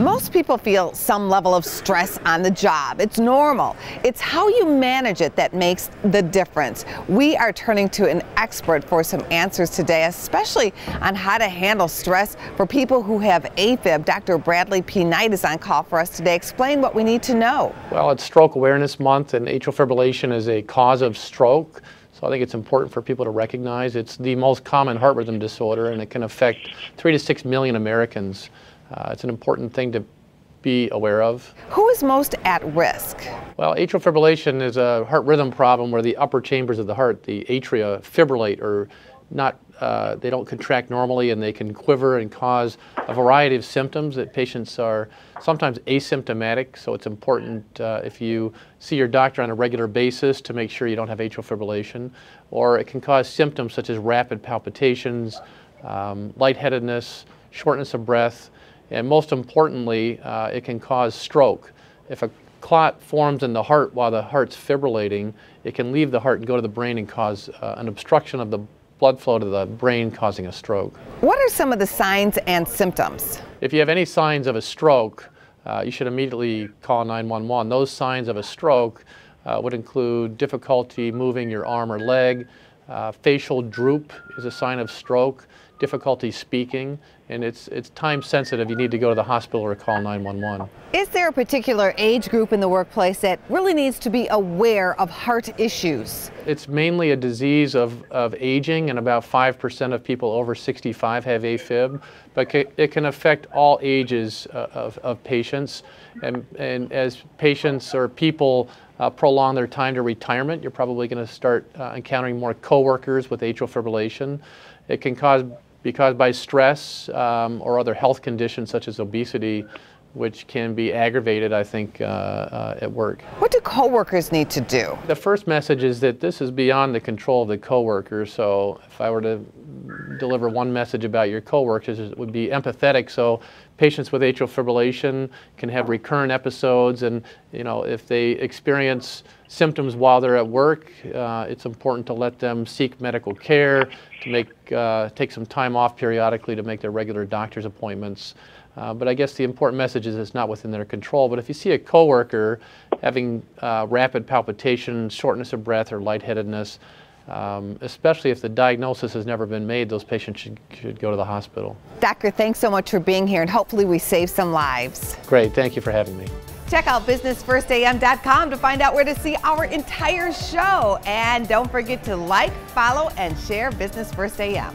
Most people feel some level of stress on the job. It's normal. It's how you manage it that makes the difference. We are turning to an expert for some answers today, especially on how to handle stress for people who have AFib. Dr. Bradley P. Knight is on call for us today. Explain what we need to know. Well, it's Stroke Awareness Month, and atrial fibrillation is a cause of stroke. So I think it's important for people to recognize it's the most common heart rhythm disorder, and it can affect three to six million Americans. Uh, it's an important thing to be aware of. Who is most at risk? Well, atrial fibrillation is a heart rhythm problem where the upper chambers of the heart, the atria, fibrillate or not, uh, they don't contract normally and they can quiver and cause a variety of symptoms that patients are sometimes asymptomatic. So it's important uh, if you see your doctor on a regular basis to make sure you don't have atrial fibrillation. Or it can cause symptoms such as rapid palpitations, um, lightheadedness, shortness of breath, and most importantly, uh, it can cause stroke. If a clot forms in the heart while the heart's fibrillating, it can leave the heart and go to the brain and cause uh, an obstruction of the blood flow to the brain causing a stroke. What are some of the signs and symptoms? If you have any signs of a stroke, uh, you should immediately call 911. Those signs of a stroke uh, would include difficulty moving your arm or leg, uh, facial droop is a sign of stroke, difficulty speaking, and it's, it's time sensitive. You need to go to the hospital or call 911. Is there a particular age group in the workplace that really needs to be aware of heart issues? It's mainly a disease of, of aging, and about 5% of people over 65 have AFib, but it can affect all ages uh, of, of patients. And, and as patients or people uh, prolong their time to retirement, you're probably going to start uh, encountering more coworkers with atrial fibrillation. It can cause, because by stress um, or other health conditions such as obesity, which can be aggravated, I think, uh, uh, at work. What do coworkers need to do? The first message is that this is beyond the control of the coworker. So if I were to deliver one message about your coworkers, it would be empathetic. So patients with atrial fibrillation can have recurrent episodes, and you know if they experience symptoms while they're at work, uh, it's important to let them seek medical care, to make uh, take some time off periodically to make their regular doctor's appointments. Uh, but I guess the important message is it's not within their control. But if you see a coworker having uh, rapid palpitation, shortness of breath, or lightheadedness, um, especially if the diagnosis has never been made, those patients should, should go to the hospital. Doctor, thanks so much for being here, and hopefully we save some lives. Great, thank you for having me. Check out businessfirstam.com to find out where to see our entire show. And don't forget to like, follow, and share Business First AM.